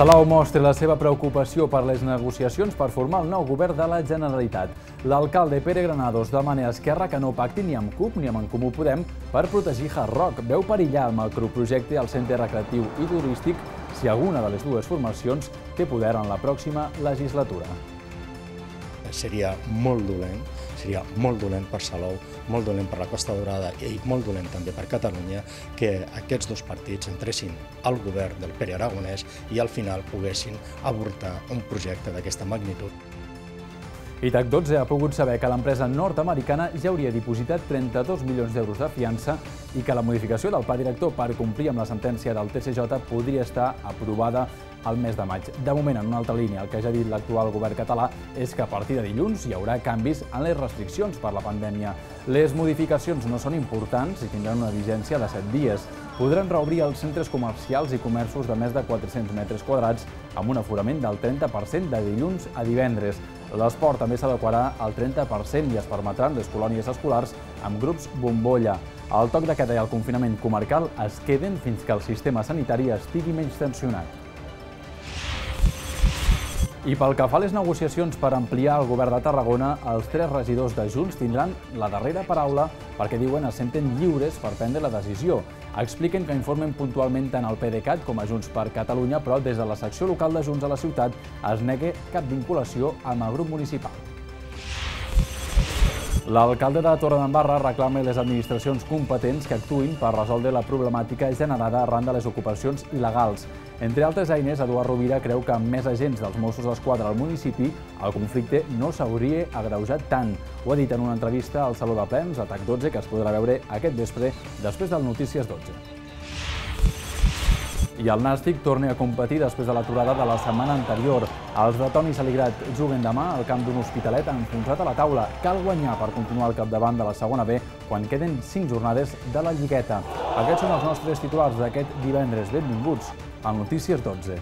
Salau mostra la seva preocupació per les negociacions per formar el nou govern de la Generalitat. L'alcalde Pere Granados demana a Esquerra que no pacti ni amb CUP ni amb En Comú Podem per protegir Hard Rock. Veu perillar el macroprojecte al centre recreatiu i turístic si alguna de les dues formacions té poder en la pròxima legislatura. Seria molt dolent, seria molt dolent per Salou, molt dolent per la Costa Dorada i molt dolent també per Catalunya que aquests dos partits entressin al govern del Pere Aragonès i al final poguessin avortar un projecte d'aquesta magnitud. ITAC 12 ha pogut saber que l'empresa nord-americana ja hauria dipositat 32 milions d'euros de fiança i que la modificació del pla director per complir amb la sentència del TCJ podria estar aprovada al mes de maig. De moment, en una altra línia, el que ja ha dit l'actual govern català és que a partir de dilluns hi haurà canvis en les restriccions per la pandèmia. Les modificacions no són importants i tindran una vigència de 7 dies. Podran reobrir els centres comercials i comerços de més de 400 metres quadrats amb un aforament del 30% de dilluns a divendres. L'esport també s'adequarà al 30% i es permetran les colònies escolars amb grups bombolla. El toc de queda i el confinament comarcal es queden fins que el sistema sanitari estigui menys tensionat. I pel que fa a les negociacions per ampliar el govern de Tarragona, els tres regidors de Junts tindran la darrera paraula perquè diuen es senten lliures per prendre la decisió. Expliquen que informen puntualment tant al PDeCAT com a Junts per Catalunya, però des de la secció local de Junts a la ciutat es negue cap vinculació amb el grup municipal. L'alcalde de Torredembarra reclama les administracions competents que actuïn per resoldre la problemàtica generada arran de les ocupacions il·legals. Entre altres eines, Eduard Rovira creu que amb més agents dels Mossos d'Esquadra al municipi, el conflicte no s'hauria agreujat tant. Ho ha dit en una entrevista al Saló de Plens, a TAC 12, que es podrà veure aquest vespre després del Notícies 12. I el Nàstic torna a competir després de l'aturada de la setmana anterior. Els de Toni Saligrat juguen demà al camp d'un hospitalet enfonsat a la taula. Cal guanyar per continuar al capdavant de la segona B quan queden 5 jornades de la Lligueta. Aquests són els nostres titulars d'aquest divendres. Benvinguts al Notícies 12.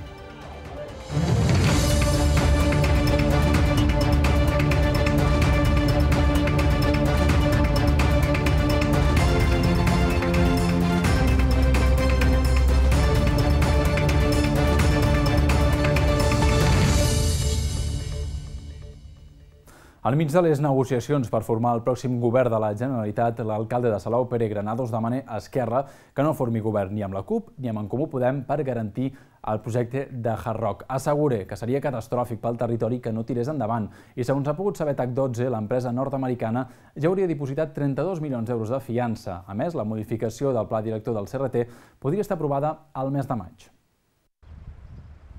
Al mig de les negociacions per formar el pròxim govern de la Generalitat, l'alcalde de Salou, Pere Granados, demana a Esquerra que no formi govern ni amb la CUP ni amb En Comú Podem per garantir el projecte de Hard Rock. Assegura que seria catastròfic pel territori que no tirés endavant i, segons ha pogut saber TAC12, l'empresa nord-americana ja hauria dipositat 32 milions d'euros de fiança. A més, la modificació del pla director del CRT podria estar aprovada al mes de maig.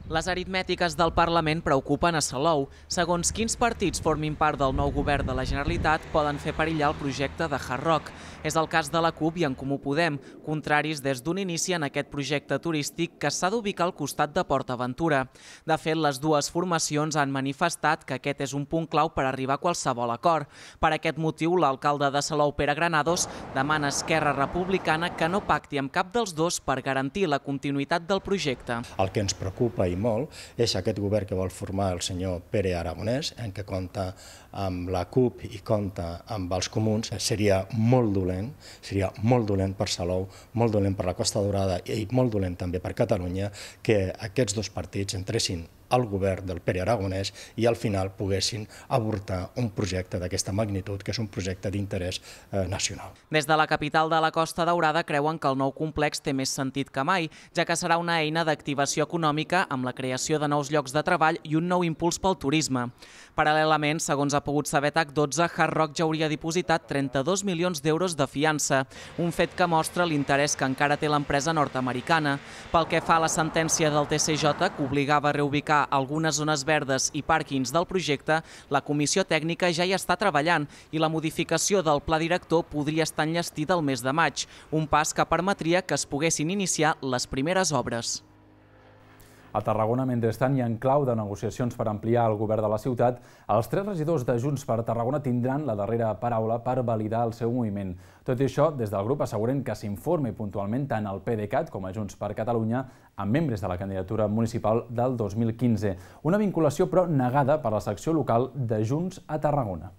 Les aritmètiques del Parlament preocupen a Salou. Segons quins partits formin part del nou govern de la Generalitat poden fer perillar el projecte de Hard Rock. És el cas de la CUP i en Comú Podem, contraris des d'un inici en aquest projecte turístic que s'ha d'ubicar al costat de Port Aventura. De fet, les dues formacions han manifestat que aquest és un punt clau per arribar a qualsevol acord. Per aquest motiu, l'alcalde de Salou, Pere Granados, demana a Esquerra Republicana que no pacti amb cap dels dos per garantir la continuïtat del projecte. El que ens preocupa i molt és aquest govern que vol formar el senyor Pere Aragonès, en què compta amb la CUP i compta amb els comuns, seria molt dolent, seria molt dolent per Salou, molt dolent per la Costa Dorada i molt dolent també per Catalunya que aquests dos partits entressin al govern del Pere Aragonès i al final poguessin avortar un projecte d'aquesta magnitud, que és un projecte d'interès eh, nacional. Des de la capital de la Costa Daurada creuen que el nou complex té més sentit que mai, ja que serà una eina d'activació econòmica amb la creació de nous llocs de treball i un nou impuls pel turisme. Paral·lelament, segons ha pogut saber TAC12, Hard Rock ja hauria dipositat 32 milions d'euros de fiança, un fet que mostra l'interès que encara té l'empresa nord-americana. Pel que fa a la sentència del TCJ, que obligava a reubicar algunes zones verdes i pàrquings del projecte, la comissió tècnica ja hi està treballant i la modificació del pla director podria estar enllestida el mes de maig, un pas que permetria que es poguessin iniciar les primeres obres. A Tarragona, mentrestant, i en clau de negociacions per ampliar el govern de la ciutat, els tres regidors de Junts per Tarragona tindran la darrera paraula per validar el seu moviment. Tot i això, des del grup asseguren que s'informi puntualment tant al PDeCAT com a Junts per Catalunya amb membres de la candidatura municipal del 2015. Una vinculació, però, negada per la secció local de Junts a Tarragona.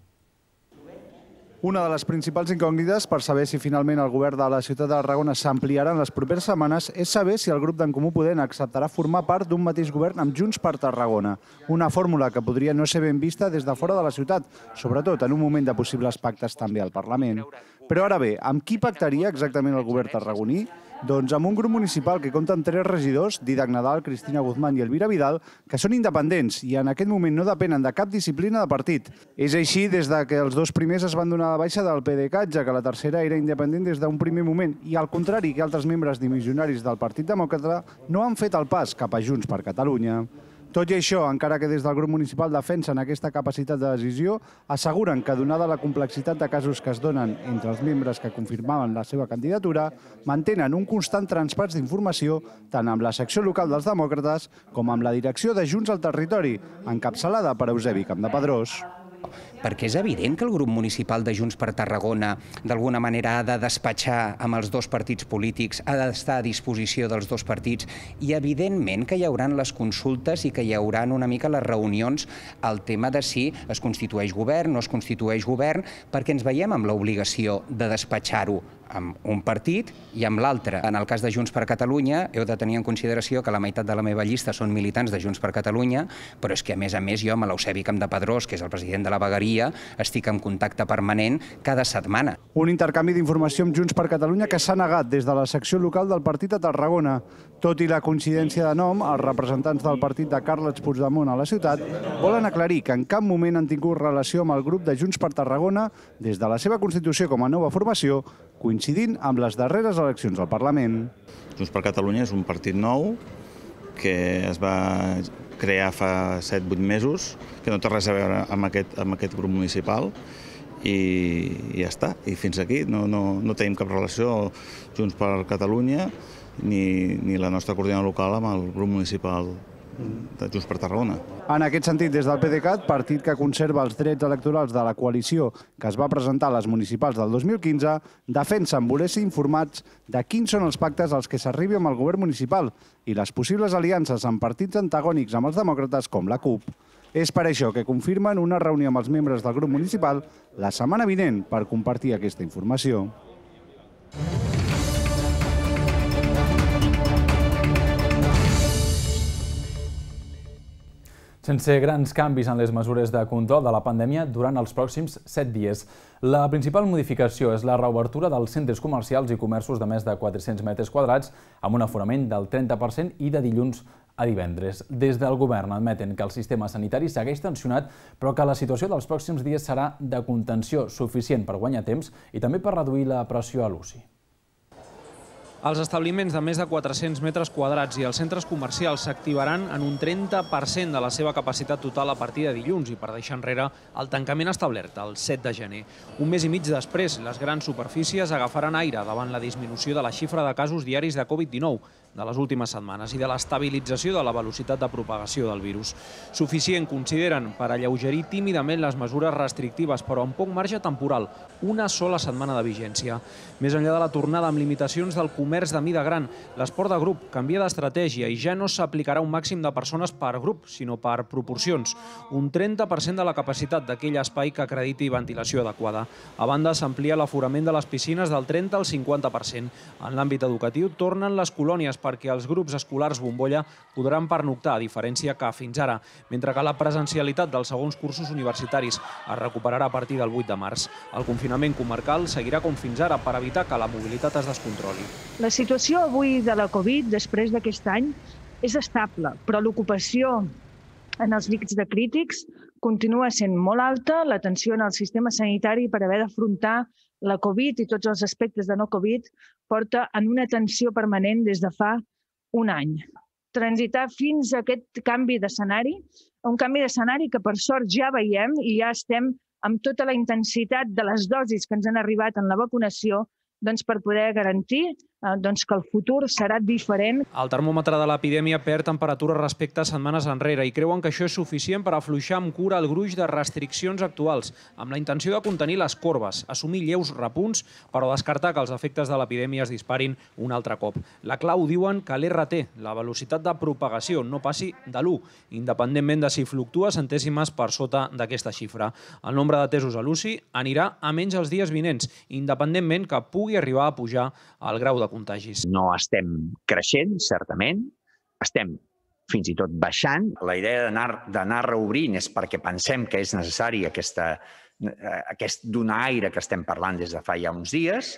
Una de les principals incògnites per saber si finalment el govern de la ciutat de Tarragona s'ampliarà en les properes setmanes és saber si el grup d'en Comú Podem acceptarà formar part d'un mateix govern amb Junts per Tarragona. Una fórmula que podria no ser ben vista des de fora de la ciutat, sobretot en un moment de possibles pactes també al Parlament. Però ara bé, amb qui pactaria exactament el govern tarragoní? Doncs amb un grup municipal que compta amb tres regidors, Didac Nadal, Cristina Guzmán i Elvira Vidal, que són independents i en aquest moment no depenen de cap disciplina de partit. És així des de que els dos primers es van donar la baixa del PDeCAT, ja que la tercera era independent des d'un primer moment i, al contrari que altres membres dimissionaris del Partit Demòcrata, no han fet el pas cap a Junts per Catalunya. Tot i això, encara que des del grup municipal defensen aquesta capacitat de decisió, asseguren que, donada la complexitat de casos que es donen entre els membres que confirmaven la seva candidatura, mantenen un constant transpàs d'informació tant amb la secció local dels demòcrates com amb la direcció de Junts al Territori, encapçalada per Eusebi Campdepadrós perquè és evident que el grup municipal de Junts per Tarragona d'alguna manera ha de despatxar amb els dos partits polítics, ha d'estar a disposició dels dos partits i evidentment que hi hauran les consultes i que hi hauran una mica les reunions. Al tema de si es constitueix govern, no es constitueix govern, perquè ens veiem amb l'obligació de despatxar-ho amb un partit i amb l'altre. En el cas de Junts per Catalunya, heu de tenir en consideració que la meitat de la meva llista són militants de Junts per Catalunya, però és que, a més a més, jo amb l'Eusebi Campdepadrós, que és el president de la vegueria, estic en contacte permanent cada setmana. Un intercanvi d'informació amb Junts per Catalunya que s'ha negat des de la secció local del partit a Tarragona. Tot i la coincidència de nom, els representants del partit de Carles Puigdemont a la ciutat volen aclarir que en cap moment han tingut relació amb el grup de Junts per Tarragona des de la seva constitució com a nova formació coincidint amb les darreres eleccions al Parlament. Junts per Catalunya és un partit nou que es va crear fa 7-8 mesos, que no té res a veure amb aquest, amb aquest grup municipal, i, i ja està. I fins aquí no, no, no tenim cap relació Junts per Catalunya ni, ni la nostra coordinadora local amb el grup municipal de Junts per Tarragona. En aquest sentit, des del PDeCAT, partit que conserva els drets electorals de la coalició que es va presentar a les municipals del 2015, defensen voler ser informats de quins són els pactes als que s'arribi amb el govern municipal i les possibles aliances amb partits antagònics amb els demòcrates com la CUP. És per això que confirmen una reunió amb els membres del grup municipal la setmana vinent per compartir aquesta informació. Sense grans canvis en les mesures de control de la pandèmia durant els pròxims 7 dies. La principal modificació és la reobertura dels centres comercials i comerços de més de 400 metres quadrats amb un aforament del 30% i de dilluns a divendres. Des del govern admeten que el sistema sanitari segueix tensionat, però que la situació dels pròxims dies serà de contenció suficient per guanyar temps i també per reduir la pressió a l'UCI. Els establiments de més de 400 metres quadrats i els centres comercials s'activaran en un 30% de la seva capacitat total a partir de dilluns i per deixar enrere el tancament establert el 7 de gener. Un mes i mig després, les grans superfícies agafaran aire davant la disminució de la xifra de casos diaris de Covid-19 de les últimes setmanes i de l'estabilització de la velocitat de propagació del virus. Suficient, consideren, per alleugerir tímidament les mesures restrictives, però amb poc marge temporal, una sola setmana de vigència. Més enllà de la tornada amb limitacions del comerç de mida gran, l'esport de grup canvia d'estratègia i ja no s'aplicarà un màxim de persones per grup, sinó per proporcions. Un 30% de la capacitat d'aquell espai que acrediti ventilació adequada. A banda, s'amplia l'aforament de les piscines del 30 al 50%. En l'àmbit educatiu, tornen les colònies perquè els grups escolars bombolla podran pernoctar, a diferència que fins ara, mentre que la presencialitat dels segons cursos universitaris es recuperarà a partir del 8 de març. El confinament comarcal seguirà com fins ara per evitar que la mobilitat es descontroli. La situació avui de la Covid, després d'aquest any, és estable, però l'ocupació en els líquids de crítics continua sent molt alta, la tensió en el sistema sanitari per haver d'afrontar la Covid i tots els aspectes de no Covid porta en una tensió permanent des de fa un any. Transitar fins a aquest canvi d'escenari, un canvi d'escenari que per sort ja veiem i ja estem amb tota la intensitat de les dosis que ens han arribat en la vacunació doncs per poder garantir doncs que el futur serà diferent. El termòmetre de l'epidèmia perd temperatura respecte a setmanes enrere i creuen que això és suficient per afluixar amb cura el gruix de restriccions actuals, amb la intenció de contenir les corbes, assumir lleus repunts, però descartar que els efectes de l'epidèmia es disparin un altre cop. La clau diuen que l'RT, la velocitat de propagació, no passi de l'1, independentment de si fluctua centèsimes per sota d'aquesta xifra. El nombre de tesos a l'UCI anirà a menys els dies vinents, independentment que pugui arribar a pujar el grau de contagis. No estem creixent, certament, estem fins i tot baixant. La idea d'anar reobrint és perquè pensem que és necessari aquesta, eh, aquest donar aire que estem parlant des de fa ja uns dies,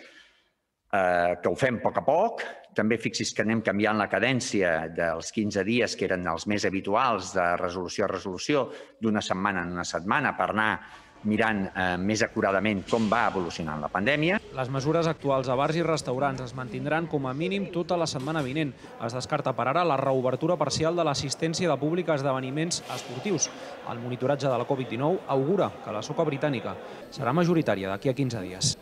eh, que ho fem a poc a poc. També fixis que anem canviant la cadència dels 15 dies, que eren els més habituals de resolució a resolució, d'una setmana en una setmana, per anar mirant eh, més acuradament com va evolucionant la pandèmia. Les mesures actuals a bars i restaurants es mantindran com a mínim tota la setmana vinent. Es descarta per ara la reobertura parcial de l'assistència de públic a esdeveniments esportius. El monitoratge de la Covid-19 augura que la soca britànica serà majoritària d'aquí a 15 dies.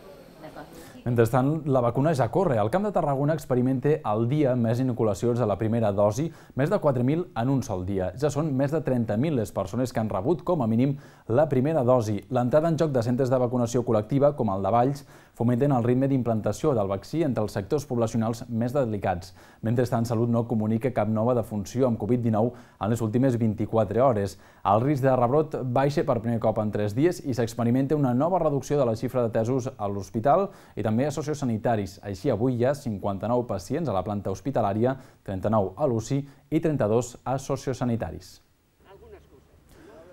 Mentrestant, la vacuna ja corre. El Camp de Tarragona experimenta al dia més inoculacions de la primera dosi, més de 4.000 en un sol dia. Ja són més de 30.000 les persones que han rebut, com a mínim, la primera dosi. L'entrada en joc de centres de vacunació col·lectiva, com el de Valls, fomenten el ritme d'implantació del vaccí entre els sectors poblacionals més delicats. Mentrestant, Salut no comunica cap nova defunció amb Covid-19 en les últimes 24 hores. El risc de rebrot baixa per primer cop en 3 dies i s'experimenta una nova reducció de la xifra de tesos a l'hospital i també a sociosanitaris. Així, avui hi ha 59 pacients a la planta hospitalària, 39 a l'UCI i 32 a sociosanitaris.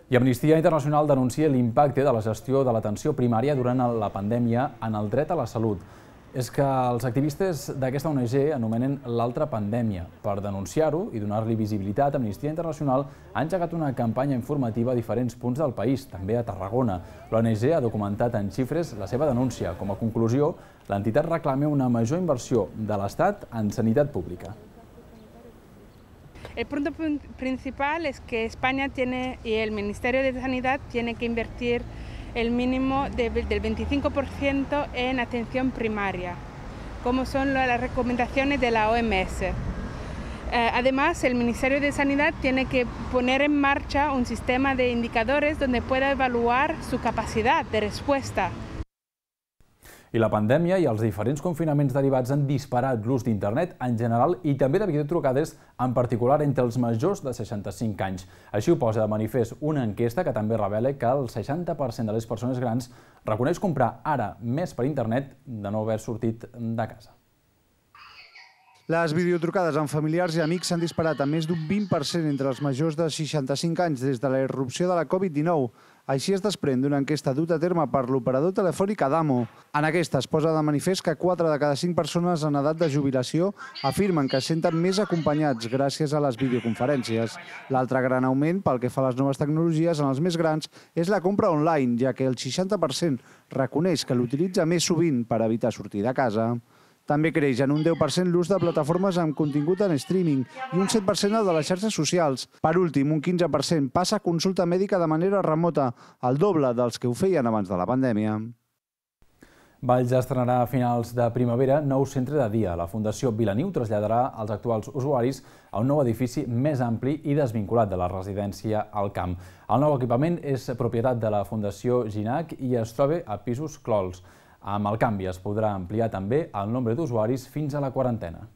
I Amnistia Internacional denuncia l'impacte de la gestió de l'atenció primària durant la pandèmia en el dret a la salut. És que els activistes d'aquesta ONG anomenen l'altra pandèmia. Per denunciar-ho i donar-li visibilitat, Amnistia Internacional ha engegat una campanya informativa a diferents punts del país, també a Tarragona. L'ONG ha documentat en xifres la seva denúncia. Com a conclusió, l'entitat reclama una major inversió de l'Estat en sanitat pública. El punto principal es que España tiene y el Ministerio de Sanidad tiene que invertir el mínimo de, del 25% en atención primaria, como son las recomendaciones de la OMS. Eh, además, el Ministerio de Sanidad tiene que poner en marcha un sistema de indicadores donde pueda evaluar su capacidad de respuesta I la pandèmia i els diferents confinaments derivats han disparat l'ús d'internet en general i també de videotrucades, en particular entre els majors de 65 anys. Així ho posa de manifest una enquesta que també revela que el 60% de les persones grans reconeix comprar ara més per internet de no haver sortit de casa. Les videotrucades amb familiars i amics s'han disparat a més d'un 20% entre els majors de 65 anys des de la irrupció de la Covid-19. Així es desprèn d'una enquesta duta a terme per l'operador telefònic Adamo. En aquesta es posa de manifest que 4 de cada 5 persones en edat de jubilació afirmen que es senten més acompanyats gràcies a les videoconferències. L'altre gran augment pel que fa a les noves tecnologies en els més grans és la compra online, ja que el 60% reconeix que l'utilitza més sovint per evitar sortir de casa. També creix en un 10% l'ús de plataformes amb contingut en streaming i un 7% el de les xarxes socials. Per últim, un 15% passa a consulta mèdica de manera remota, el doble dels que ho feien abans de la pandèmia. Valls estrenarà a finals de primavera nou centre de dia. La Fundació Vilaniu traslladarà els actuals usuaris a un nou edifici més ampli i desvinculat de la residència al camp. El nou equipament és propietat de la Fundació Ginac i es troba a pisos Clols. Amb el canvi es podrà ampliar també el nombre d'usuaris fins a la quarantena.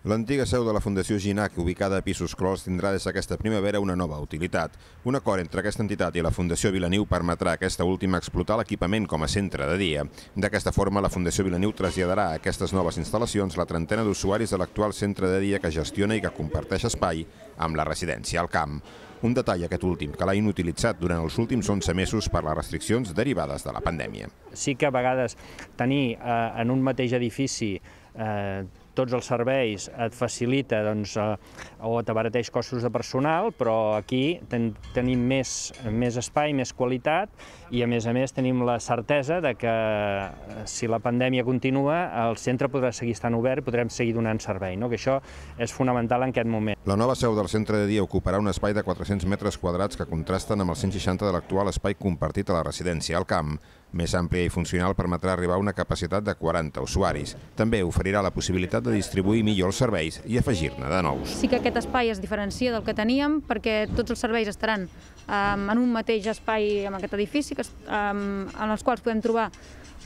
L'antiga seu de la Fundació Ginac, ubicada a Pisos Clos, tindrà des d'aquesta primavera una nova utilitat. Un acord entre aquesta entitat i la Fundació Vilaniu permetrà a aquesta última explotar l'equipament com a centre de dia. D'aquesta forma, la Fundació Vilaniu traslladarà a aquestes noves instal·lacions la trentena d'usuaris de l'actual centre de dia que gestiona i que comparteix espai amb la residència al camp. Un detall aquest últim, que l'ha inutilitzat durant els últims 11 mesos per les restriccions derivades de la pandèmia. Sí que a vegades tenir eh, en un mateix edifici eh, tots els serveis et facilita doncs, eh, o t'abarateix costos de personal, però aquí ten, tenim més, més espai, més qualitat i a més a més tenim la certesa de que eh, si la pandèmia continua el centre podrà seguir estant obert i podrem seguir donant servei, no? que això és fonamental en aquest moment. La nova seu del centre de dia ocuparà un espai de 400 metres quadrats que contrasten amb els 160 de l'actual espai compartit a la residència al camp. Més àmplia i funcional permetrà arribar a una capacitat de 40 usuaris. També oferirà la possibilitat de distribuir millor els serveis i afegir-ne de nous. Sí que aquest espai es diferencia del que teníem perquè tots els serveis estaran um, en un mateix espai en aquest edifici que, um, en els quals podem trobar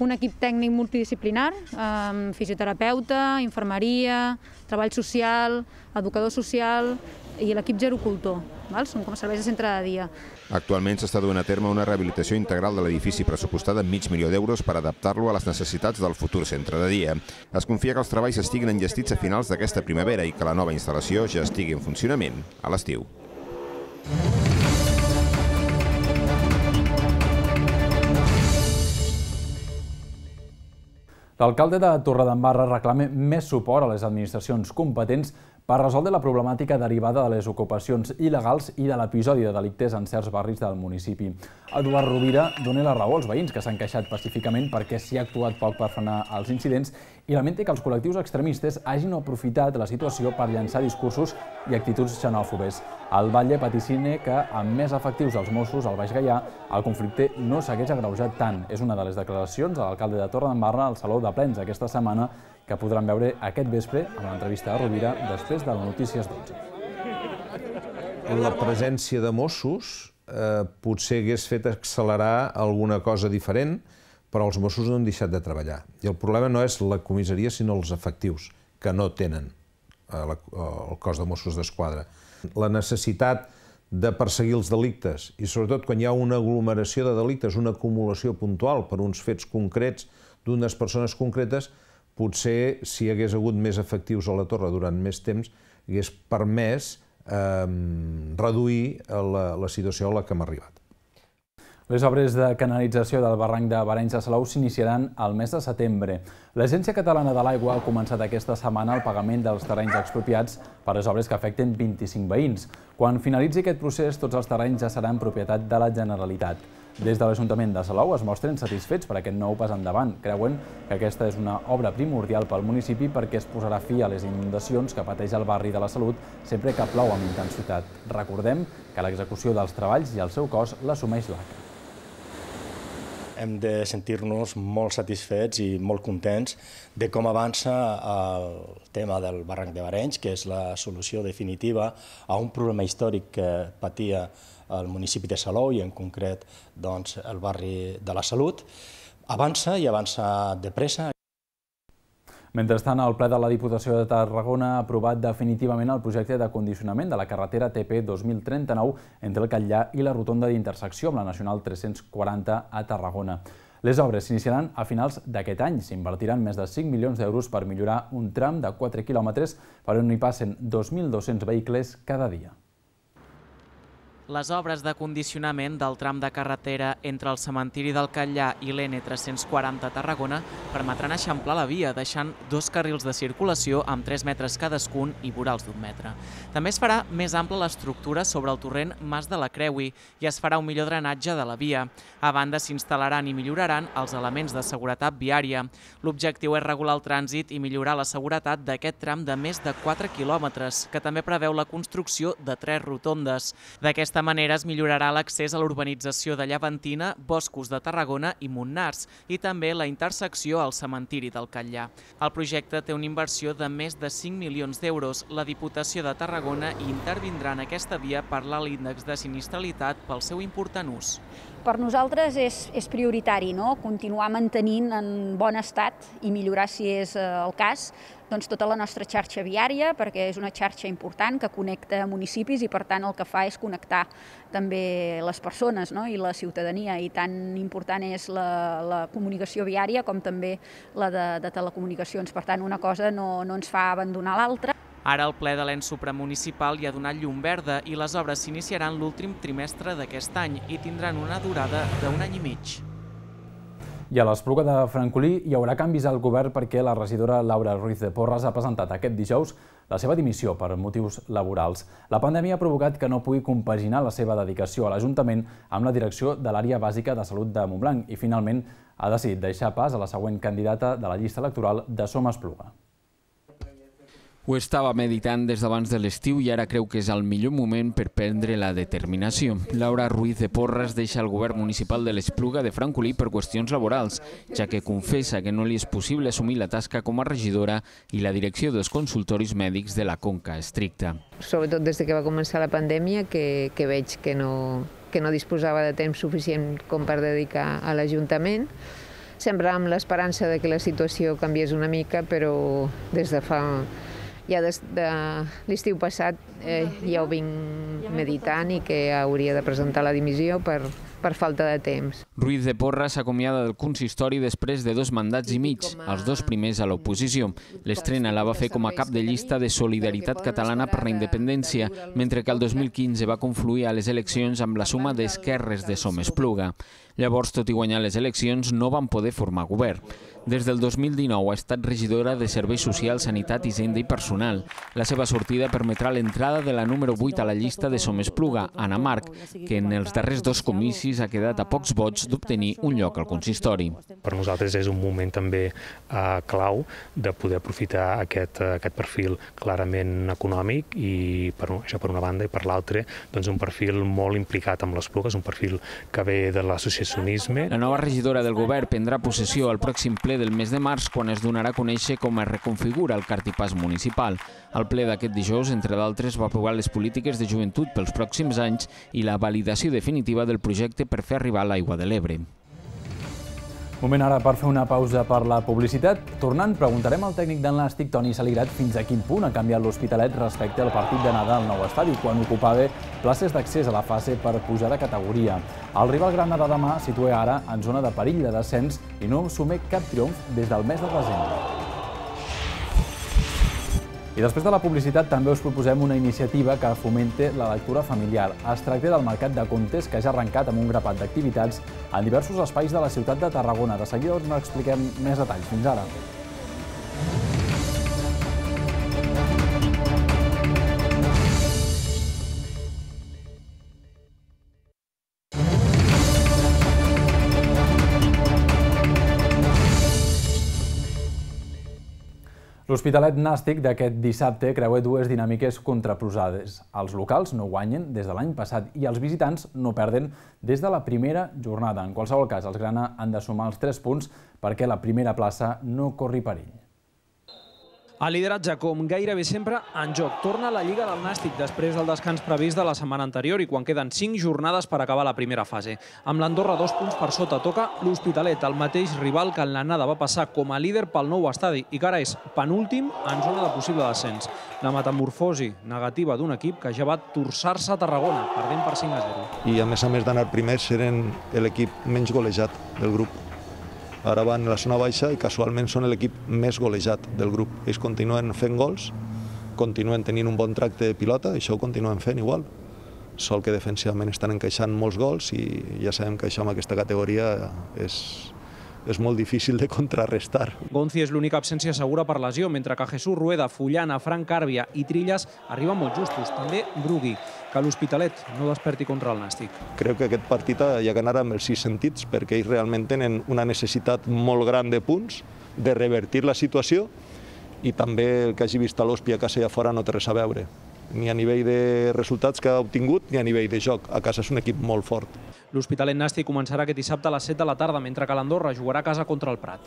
un equip tècnic multidisciplinar, um, fisioterapeuta, infermeria, treball social, educador social i l'equip gerocultor. Val? Són com serveis de centre de dia. Actualment s'està duent a terme una rehabilitació integral de l'edifici pressupostada en mig milió d'euros per adaptar-lo a les necessitats del futur centre de dia. Es confia que els treballs estiguin enllestits a finals d'aquesta primavera i que la nova instal·lació ja estigui en funcionament a l'estiu. L'alcalde de Torredembarra reclama més suport a les administracions competents per resoldre la problemàtica derivada de les ocupacions il·legals i de l'episodi de delictes en certs barris del municipi. Eduard Rovira dona la raó als veïns que s'han queixat pacíficament perquè s'hi ha actuat poc per frenar els incidents i lamenta que els col·lectius extremistes hagin aprofitat la situació per llançar discursos i actituds xenòfobes. El Batlle vaticina que, amb més efectius dels Mossos al Baix Gaià, el conflicte no s'hagués agreujat tant. És una de les declaracions de l'alcalde de Torredembarra al Saló de Plens aquesta setmana que podran veure aquest vespre amb l'entrevista a Rovira després de les Notícies 12. La presència de Mossos eh, potser hagués fet accelerar alguna cosa diferent, però els Mossos no han deixat de treballar. I el problema no és la comissaria, sinó els efectius, que no tenen eh, la, el cos de Mossos d'Esquadra. La necessitat de perseguir els delictes i sobretot quan hi ha una aglomeració de delictes, una acumulació puntual per uns fets concrets d'unes persones concretes, potser si hi hagués hagut més efectius a la torre durant més temps, hagués permès eh, reduir la, la situació a la que hem arribat. Les obres de canalització del barranc de Barenys de Salou s'iniciaran al mes de setembre. L'Agència Catalana de l'Aigua ha començat aquesta setmana el pagament dels terrenys expropiats per les obres que afecten 25 veïns. Quan finalitzi aquest procés, tots els terrenys ja seran propietat de la Generalitat. Des de l'Ajuntament de Salou es mostren satisfets per aquest nou pas endavant. Creuen que aquesta és una obra primordial pel municipi perquè es posarà fi a les inundacions que pateix el barri de la Salut sempre que plou amb intensitat. Recordem que l'execució dels treballs i el seu cost l'assumeix l'ACA hem de sentir-nos molt satisfets i molt contents de com avança el tema del barranc de Barenys, que és la solució definitiva a un problema històric que patia el municipi de Salou i en concret doncs, el barri de la Salut, avança i avança de pressa. Mentrestant, el ple de la Diputació de Tarragona ha aprovat definitivament el projecte de condicionament de la carretera TP 2039 entre el Catllà i la rotonda d'intersecció amb la Nacional 340 a Tarragona. Les obres s'iniciaran a finals d'aquest any. S'invertiran més de 5 milions d'euros per millorar un tram de 4 quilòmetres per on hi passen 2.200 vehicles cada dia. Les obres de condicionament del tram de carretera entre el cementiri del Catllà i l'N340 Tarragona permetran eixamplar la via, deixant dos carrils de circulació amb 3 metres cadascun i vorals d'un metre. També es farà més ampla l'estructura sobre el torrent Mas de la Creui i es farà un millor drenatge de la via. A banda, s'instal·laran i milloraran els elements de seguretat viària. L'objectiu és regular el trànsit i millorar la seguretat d'aquest tram de més de 4 quilòmetres, que també preveu la construcció de tres rotondes. D'aquesta D'aquesta manera es millorarà l'accés a l'urbanització de Llevantina, Boscos de Tarragona i Montnars i també la intersecció al cementiri del Catllà. El projecte té una inversió de més de 5 milions d'euros. La Diputació de Tarragona intervindrà en aquesta via per l'índex de sinistralitat pel seu important ús per nosaltres és, és prioritari no? continuar mantenint en bon estat i millorar, si és eh, el cas, doncs tota la nostra xarxa viària, perquè és una xarxa important que connecta municipis i per tant el que fa és connectar també les persones no? i la ciutadania i tan important és la, la comunicació viària com també la de, de telecomunicacions. Per tant, una cosa no, no ens fa abandonar l'altra. Ara el ple de l'ENS supramunicipal hi ha donat llum verda i les obres s'iniciaran l'últim trimestre d'aquest any i tindran una durada d'un any i mig. I a l'Espluga de Francolí hi haurà canvis al govern perquè la regidora Laura Ruiz de Porres ha presentat aquest dijous la seva dimissió per motius laborals. La pandèmia ha provocat que no pugui compaginar la seva dedicació a l'Ajuntament amb la direcció de l'àrea bàsica de salut de Montblanc i finalment ha decidit deixar pas a la següent candidata de la llista electoral de Som Espluga. Ho estava meditant des d'abans de l'estiu i ara creu que és el millor moment per prendre la determinació. Laura Ruiz de Porres deixa el govern municipal de l'Espluga de Francolí per qüestions laborals, ja que confessa que no li és possible assumir la tasca com a regidora i la direcció dels consultoris mèdics de la Conca Estricta. Sobretot des que va començar la pandèmia, que, que veig que no, que no disposava de temps suficient com per dedicar a l'Ajuntament, sempre amb l'esperança de que la situació canviés una mica, però des de fa ja des de l'estiu passat eh, ja ho vinc meditant i que hauria de presentar la dimissió per, per falta de temps. Ruiz de Porra s'acomiada del consistori després de dos mandats i mig, els dos primers a l'oposició. L'estrena la va fer com a cap de llista de Solidaritat Catalana per la Independència, mentre que el 2015 va confluir a les eleccions amb la suma d'esquerres de Som Espluga. Llavors, tot i guanyar les eleccions, no van poder formar govern. Des del 2019 ha estat regidora de Serveis Socials, Sanitat, Hisenda i Personal. La seva sortida permetrà l'entrada de la número 8 a la llista de Som Espluga, Anna Marc, que en els darrers dos comicis ha quedat a pocs vots d'obtenir un lloc al consistori. Per nosaltres és un moment també eh, clau de poder aprofitar aquest, eh, aquest perfil clarament econòmic i per, això per una banda i per l'altra doncs un perfil molt implicat amb les plugues, un perfil que ve de l'associació l'associacionisme. La nova regidora del govern prendrà possessió al pròxim ple del mes de març quan es donarà a conèixer com es reconfigura el cartipàs municipal. El ple d'aquest dijous, entre d'altres, va aprovar les polítiques de joventut pels pròxims anys i la validació definitiva del projecte per fer arribar l'aigua de l'Ebre. Moment ara per fer una pausa per la publicitat. Tornant, preguntarem al tècnic del Nàstic, Toni Saligrat, fins a quin punt ha canviat l'Hospitalet respecte al partit d'anada al nou estadi, quan ocupava places d'accés a la fase per pujar de categoria. El rival Granada demà situa ara en zona de perill de descens i no assume cap triomf des del mes de desembre. I després de la publicitat també us proposem una iniciativa que fomente la lectura familiar. Es tracta del Mercat de Contes que ja ha arrencat amb un grapat d'activitats en diversos espais de la ciutat de Tarragona. De seguida us n'expliquem més detalls. Fins ara. L'Hospitalet Nàstic d'aquest dissabte creuer dues dinàmiques contraposades. Els locals no guanyen des de l'any passat i els visitants no perden des de la primera jornada. En qualsevol cas, els grana han de sumar els 3 punts perquè la primera plaça no corri perill. El lideratge, com gairebé sempre, en joc. Torna la Lliga del Nàstic després del descans previst de la setmana anterior i quan queden 5 jornades per acabar la primera fase. Amb l'Andorra dos punts per sota toca l'Hospitalet, el mateix rival que en l'anada va passar com a líder pel nou estadi i que ara és penúltim en zona de possible descens. La metamorfosi negativa d'un equip que ja va torçar-se a Tarragona, perdent per 5 a 0. I a més a més d'anar primers, eren l'equip menys golejat del grup Ara van a la zona baixa i casualment són l'equip més golejat del grup. Ells continuen fent gols, continuen tenint un bon tracte de pilota, i això ho continuen fent igual. Sol que defensivament estan encaixant molts gols i ja sabem que això en aquesta categoria és, és molt difícil de contrarrestar. Gonzi és l'única absència segura per lesió, mentre que Jesús Rueda, Fullana, Frank Càrbia i Trilles arriben molt justos. També Brugui, que l'Hospitalet no desperti contra el Nàstic. Crec que aquest partit ha d'anar amb els sis sentits, perquè ells realment tenen una necessitat molt gran de punts, de revertir la situació, i també el que hagi vist a l'Hospi a casa i a fora no té res a veure ni a nivell de resultats que ha obtingut ni a nivell de joc. A casa és un equip molt fort. L'Hospitalet Nàstic començarà aquest dissabte a les 7 de la tarda, mentre que l'Andorra jugarà a casa contra el Prat.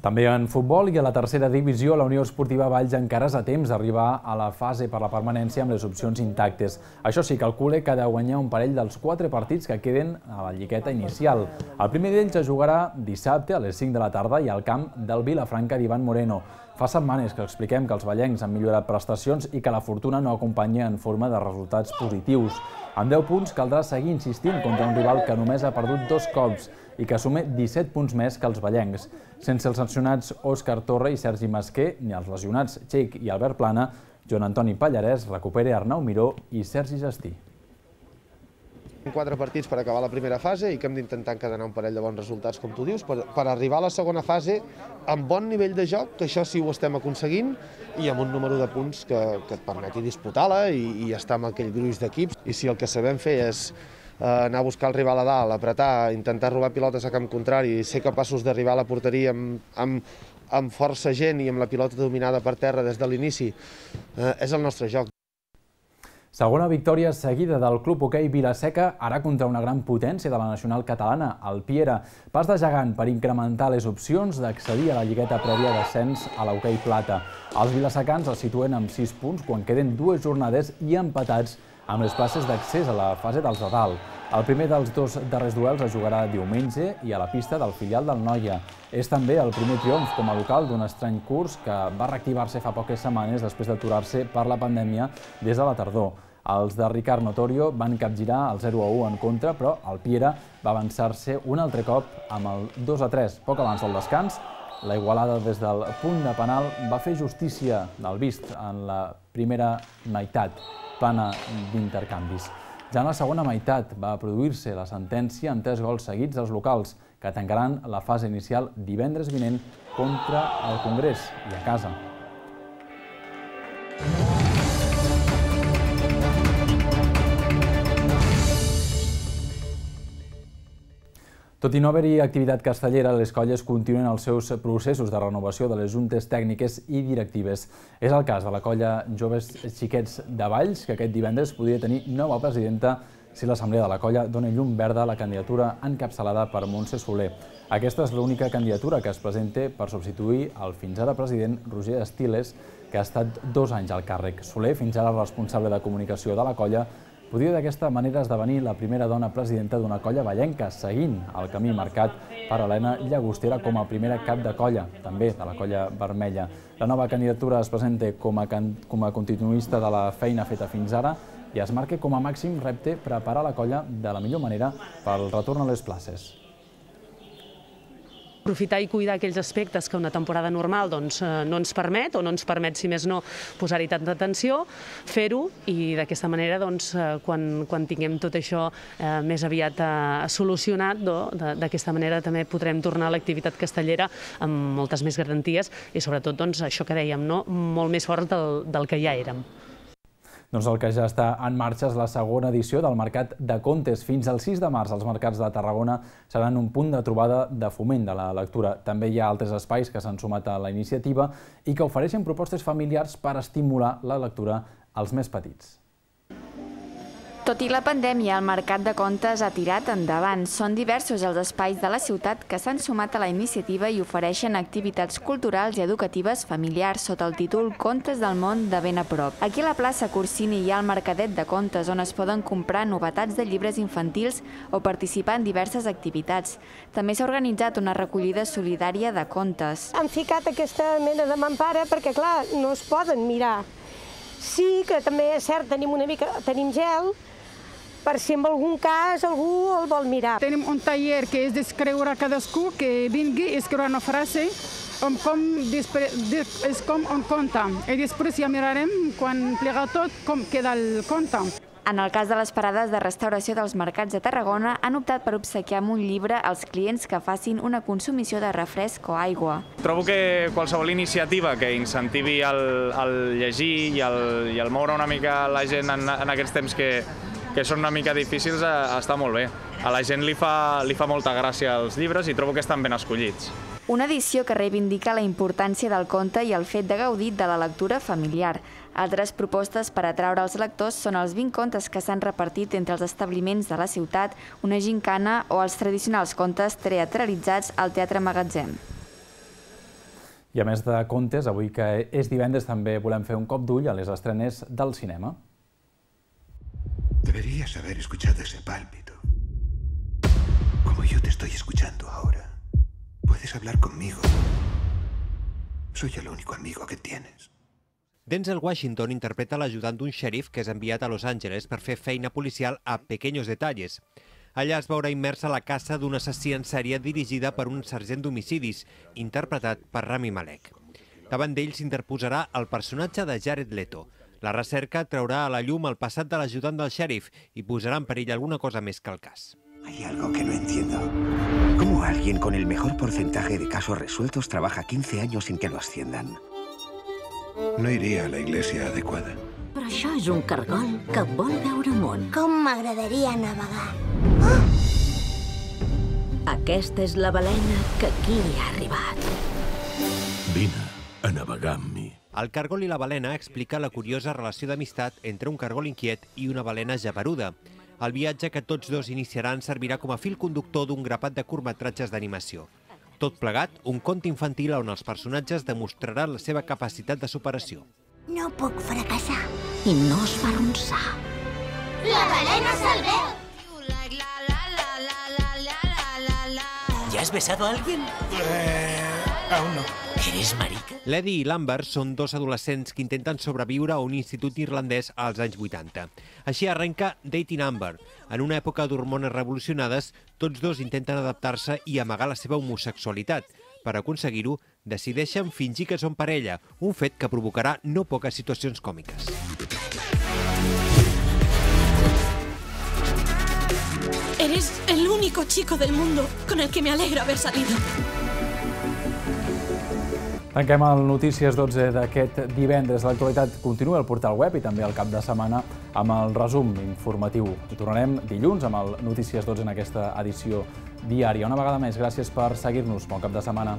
També en futbol i a la tercera divisió, la Unió Esportiva Valls encara és a temps d'arribar a la fase per la permanència amb les opcions intactes. Això sí, calcula que ha de guanyar un parell dels quatre partits que queden a la lligueta inicial. El primer d'ells es jugarà dissabte a les 5 de la tarda i al camp del Vilafranca d'Ivan Moreno. Fa setmanes que expliquem que els ballencs han millorat prestacions i que la fortuna no acompanya en forma de resultats positius. Amb 10 punts caldrà seguir insistint contra un rival que només ha perdut dos cops i que assume 17 punts més que els ballencs. Sense els sancionats Òscar Torre i Sergi Masquer, ni els lesionats Txec i Albert Plana, Joan Antoni Pallarès recupera Arnau Miró i Sergi Gestí. Quatre partits per acabar la primera fase i que hem d'intentar encadenar un parell de bons resultats, com tu dius, per, per arribar a la segona fase amb bon nivell de joc, que això sí ho estem aconseguint, i amb un número de punts que, que et permeti disputar-la i, i estar amb aquell gruix d'equips. I si el que sabem fer és eh, anar a buscar el rival a dalt, apretar, intentar robar pilotes a camp contrari, ser capaços d'arribar a la porteria amb, amb, amb força gent i amb la pilota dominada per terra des de l'inici, eh, és el nostre joc. Segona victòria seguida del Club Hoquei Vilaseca, ara contra una gran potència de la nacional catalana, el Piera. Pas de gegant per incrementar les opcions d'accedir a la lligueta prèvia d'ascens a l'Hoquei Plata. Els vilasecans es situen amb 6 punts quan queden dues jornades i empatats amb les places d'accés a la fase dels de. El primer dels dos darrers duels es jugarà diumenge i a la pista del filial del Noia. És també el primer triomf com a local d'un estrany curs que va reactivar-se fa poques setmanes després d'aturar-se per la pandèmia des de la tardor. Els de Ricard Notorio van capgirar el 0-1 en contra, però el Piera va avançar-se un altre cop amb el 2-3. Poc abans del descans, la Igualada des del punt de penal va fer justícia del vist en la primera meitat, plana d'intercanvis. Ja en la segona meitat va produir-se la sentència amb tres gols seguits dels locals, que tancaran la fase inicial divendres vinent contra el Congrés i a casa. Tot i no haver-hi activitat castellera, les colles continuen els seus processos de renovació de les juntes tècniques i directives. És el cas de la colla Joves Xiquets de Valls, que aquest divendres podria tenir nova presidenta si l'Assemblea de la colla dona llum verda a la candidatura encapçalada per Montse Soler. Aquesta és l'única candidatura que es presenta per substituir el fins ara president Roger Estiles, que ha estat dos anys al càrrec. Soler, fins ara responsable de comunicació de la colla, Podia d'aquesta manera esdevenir la primera dona presidenta d'una colla ballenca, seguint el camí marcat per Helena Llagostera com a primera cap de colla, també de la colla vermella. La nova candidatura es presenta com a, com a continuista de la feina feta fins ara i es marca com a màxim repte preparar la colla de la millor manera pel retorn a les places aprofitar i cuidar aquells aspectes que una temporada normal doncs, eh, no ens permet, o no ens permet, si més no, posar-hi tanta atenció, fer-ho i d'aquesta manera, doncs, eh, quan, quan tinguem tot això eh, més aviat eh, solucionat, d'aquesta manera també podrem tornar a l'activitat castellera amb moltes més garanties i sobretot doncs, això que dèiem, no? molt més fort del, del que ja érem. Doncs el que ja està en marxa és la segona edició del Mercat de Contes. Fins al 6 de març els mercats de Tarragona seran un punt de trobada de foment de la lectura. També hi ha altres espais que s'han sumat a la iniciativa i que ofereixen propostes familiars per estimular la lectura als més petits. Tot i la pandèmia, el Mercat de Contes ha tirat endavant. Són diversos els espais de la ciutat que s'han sumat a la iniciativa i ofereixen activitats culturals i educatives familiars sota el títol Contes del món de ben a prop. Aquí a la plaça Corsini hi ha el Mercadet de Contes on es poden comprar novetats de llibres infantils o participar en diverses activitats. També s'ha organitzat una recollida solidària de contes. Han ficat aquesta mena de mampara perquè, clar, no es poden mirar. Sí que també és cert, tenim una mica, tenim gel, per si en algun cas algú el vol mirar. Tenim un taller que és d'escriure a cadascú, que vingui i escriure una frase com, com, és com un conte. I després ja mirarem, quan plega tot, com queda el conte. En el cas de les parades de restauració dels mercats de Tarragona, han optat per obsequiar amb un llibre als clients que facin una consumició de refresc o aigua. Trobo que qualsevol iniciativa que incentivi el, el llegir i el, i el moure una mica la gent en, en aquests temps que, que són una mica difícils, eh, està molt bé. A la gent li fa, li fa molta gràcia els llibres i trobo que estan ben escollits. Una edició que reivindica la importància del conte i el fet de gaudir de la lectura familiar. Altres propostes per atraure els lectors són els 20 contes que s'han repartit entre els establiments de la ciutat, una gincana o els tradicionals contes teatralitzats al Teatre Magatzem. I a més de contes, avui que és divendres també volem fer un cop d'ull a les estrenes del cinema. Deberías haber escuchado ese pálpito. Como yo te estoy escuchando ahora. Puedes hablar conmigo. Soy el único amigo que tienes. Denzel Washington interpreta l'ajudant d'un xèrif que és enviat a Los Angeles per fer feina policial a Pequeños Detalles. Allà es veurà immersa la caça d'un assassí en sèrie dirigida per un sergent d'homicidis, interpretat per Rami Malek. Davant d'ell s'interposarà el personatge de Jared Leto, La recerca traurà a la llum el passat de l'ajudant del xèrif i posarà en perill alguna cosa més que el cas. Hay algo que no entiendo. ¿Cómo alguien con el mejor porcentaje de casos resueltos trabaja 15 años sin que lo asciendan? No iría a la iglesia adecuada. Però això és un cargol que vol veure món. Com m'agradaria navegar. Aquesta és la balena que aquí ha arribat. Vine a navegar amb mi. El cargol i la balena explica la curiosa relació d'amistat entre un cargol inquiet i una balena japeruda. El viatge que tots dos iniciaran servirà com a fil conductor d'un grapat de curtmetratges d'animació. Tot plegat, un conte infantil on els personatges demostraran la seva capacitat de superació. No puc fracassar. I no es va arronsar. La balena se'l veu. ¿Ya has besado a alguien? Eh, aún no. ¿Eres marica? L'Eddie i l'Amber són dos adolescents que intenten sobreviure a un institut irlandès als anys 80. Així arrenca Dating Amber. En una època d'hormones revolucionades, tots dos intenten adaptar-se i amagar la seva homosexualitat. Per aconseguir-ho, decideixen fingir que són parella, un fet que provocarà no poques situacions còmiques. Eres el único chico del mundo con el que me alegra haber salido. Tanquem el Notícies 12 d'aquest divendres. L'actualitat continua al portal web i també al cap de setmana amb el resum informatiu. Tornarem dilluns amb el Notícies 12 en aquesta edició diària. Una vegada més, gràcies per seguir-nos. Bon cap de setmana.